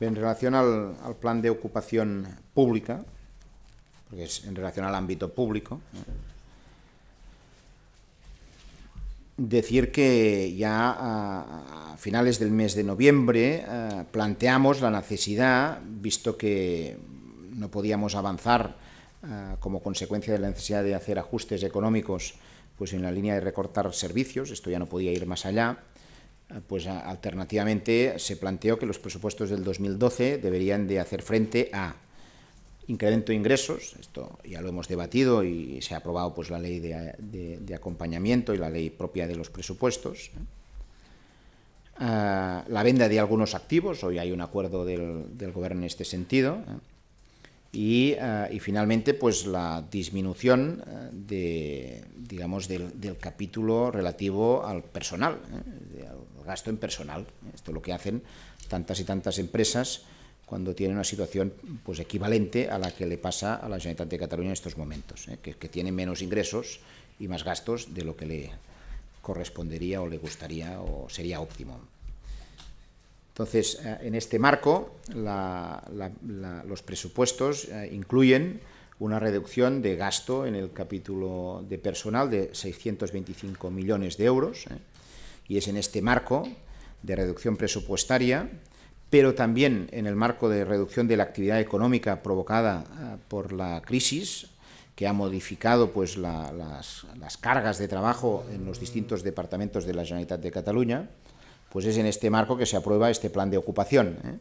En relación al, plan de ocupación pública, porque es en relación al ámbito público, decir que ya a, finales del mes de noviembre eh, planteamos la necesidad, visto que no podíamos avanzar eh, como consecuencia de la necesidad de hacer ajustes económicos pues en la línea de recortar servicios, esto ya no podía ir más allá, pues alternativamente se planteó que los presupuestos del 2012 deberían de hacer frente a incremento de ingresos, esto ya lo hemos debatido y se ha aprobado pues la ley de, acompañamiento y la ley propia de los presupuestos, ¿eh? la venta de algunos activos, hoy hay un acuerdo del, Gobierno en este sentido, eh, y, finalmente, pues la disminución eh, de, digamos, del, capítulo relativo al personal, al gasto en personal. Esto es lo que hacen tantas y tantas empresas cuando tienen una situación pues, equivalente a la que le pasa a la Generalitat de Cataluña en estos momentos, que, que tiene menos ingresos y más gastos de lo que le correspondería o le gustaría o sería óptimo. Entonces, eh, en este marco, los presupuestos eh, incluyen una reducción de gasto en el capítulo de personal de 625 millones de euros, eh, y es en este marco de reducción presupuestaria, pero también en el marco de reducción de la actividad económica provocada por la crisis, que ha modificado pues, las, cargas de trabajo en los distintos departamentos de la Generalitat de Cataluña, pues es en este marco que se aprueba este plan de ocupación. ¿eh?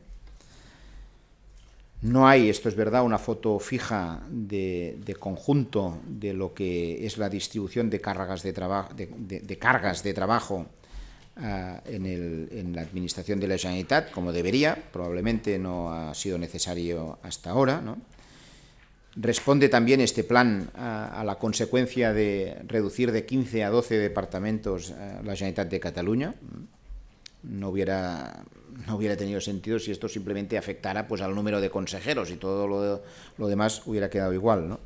No hay, esto es verdad, una foto fija de, conjunto de lo que es la distribución de cargas de, de, cargas de trabajo ah, en, la administración de la Generalitat, como debería, probablemente no ha sido necesario hasta ahora. Responde también este plan a, la consecuencia de reducir de 15 a 12 departamentos ah, la Generalitat de Cataluña no hubiera, no hubiera tenido sentido si esto simplemente afectara pues, al número de consejeros y todo lo, lo demás hubiera quedado igual. ¿no?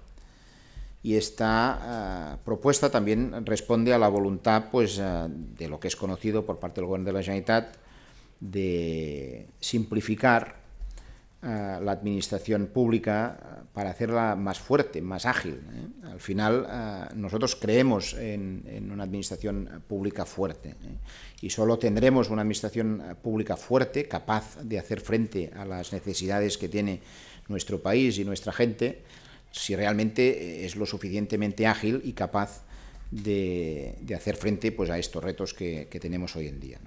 Y esta eh, propuesta también responde a la voluntad pues, eh, de lo que es conocido por parte del Gobierno de la Generalitat de simplificar eh, la administración pública para hacerla más fuerte, más ágil. Al final, nosotros creemos en, una administración pública fuerte y solo tendremos una administración pública fuerte, capaz de hacer frente a las necesidades que tiene nuestro país y nuestra gente, si realmente es lo suficientemente ágil y capaz de, hacer frente pues, a estos retos que, tenemos hoy en día.